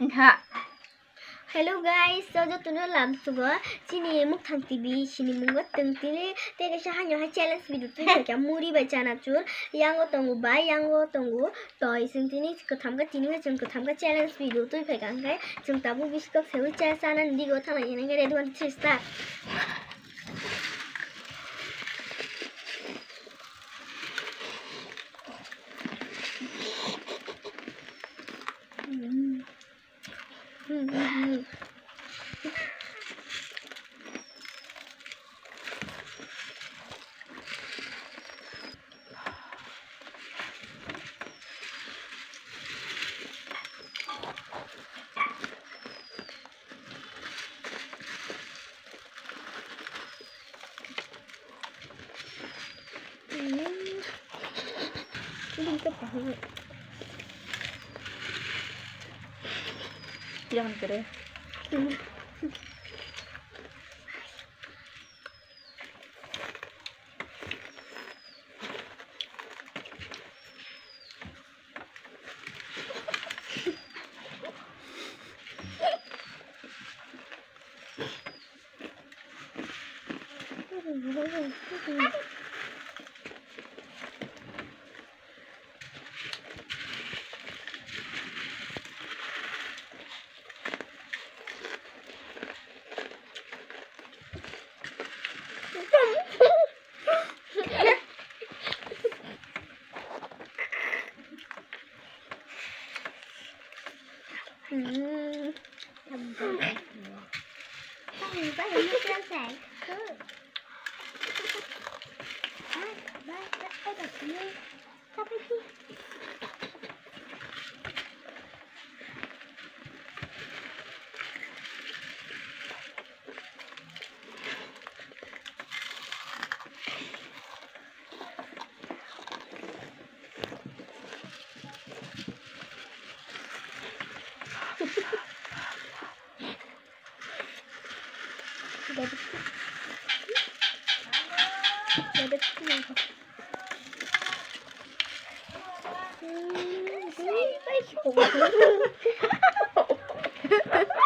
나 Hello guys, so jo tuno lam sugo chini mu khangti bi chini mu go tang tile te ga sha hanyo ha challenge bi tu ta kya muri ba chana chur yang go tongu ba yang go tongu to isin tini ko tham ga tini ga chung ko tham ga challenge bi tu ta kya ngai chung tabu bi ko feu cha sana ndi go thana yene ga re dwan chista ลิงก็ปังเดี๋ยวมันก็ได้うん。Bye. 别吃，别吃那个。嗯，谁在笑？哈哈哈哈哈哈！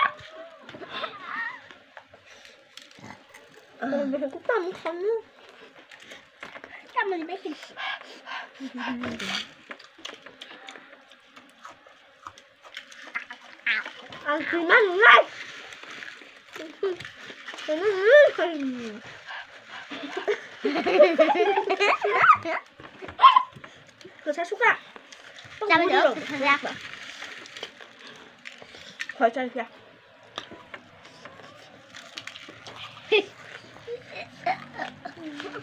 啊，大门口，大门口别进。啊，谁骂你？Udah betul. Udah betul. Hmm, ini baik. Aku tam kamu. Kamu lebih baik. Aku mana? Cửa sao xúc ạ Sao bây giờ? Ra. Khỏi chơi kìa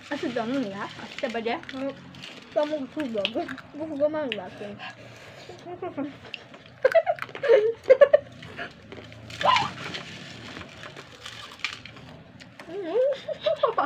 Aku jangan ya. Coba aja.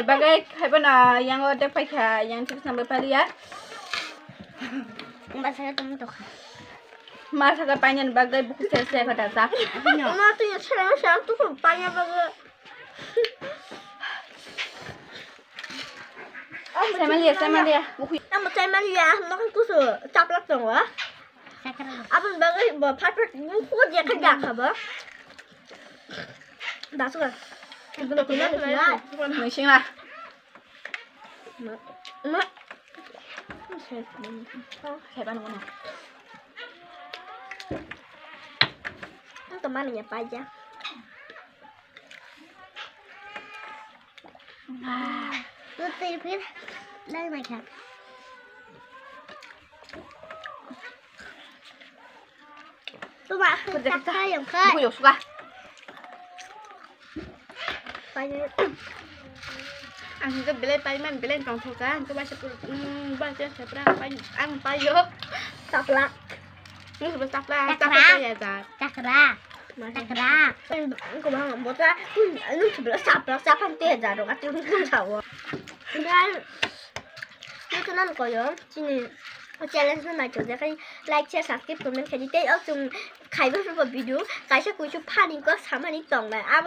bagai khaiba na uh, yang udah pakai yang tips sampai pali ya. Mbak saya kamu tuh mas ada panjang bagai buku nah, saya saya kata sah mas tuh ya saya saya tuh panjang bagai. Oh, saya melihat saya melihat. Kamu saya melihat nak aku caplak dong wah abang bagai? Bapak buku dia kerja apa? Tak suka. 恶心啦！么么，我才不能，我才。那干嘛呢？你白家？妈，我这边来买看。爸爸，我再再。不会有输吧？Banyak Ang cái belen bay man trong thâu cá, cái ba um ba sẽ sẽ ra bay ăn bay vô. taplak Nó sẽ sắp ra, Chắc sắp ra. ra ya ta. Cakra. Masih. Cakra. Aku bilang buat saya, lu sebelah saplak siapa dia jarum atau nggak tahu. Dan itu nan koyo sini challenge mà chúng ta phải like share subscribe comment cái gì đấy ở trong khai vào trong video cái sẽ cuối chụp phát đi có sắm anh tổng này à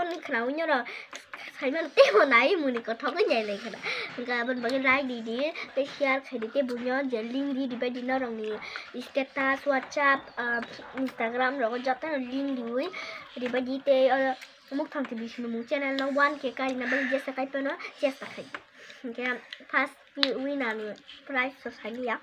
설명때 나이 무니까 턱은 열리거나 그러니까 한번 먹은 라이디디 페시알 카디테 보면 젤링디 리베디너랑니 스테타스 왓츠앱 인스타그램 로고 자탄 링링위 리베디테 어 मुख थंग बिस्नु मुख चैनल ना वन के कारी नंबर जैसा कहीं पे ना जैसा कहीं क्या फर्स्ट विनर प्राइस सोसाइटी या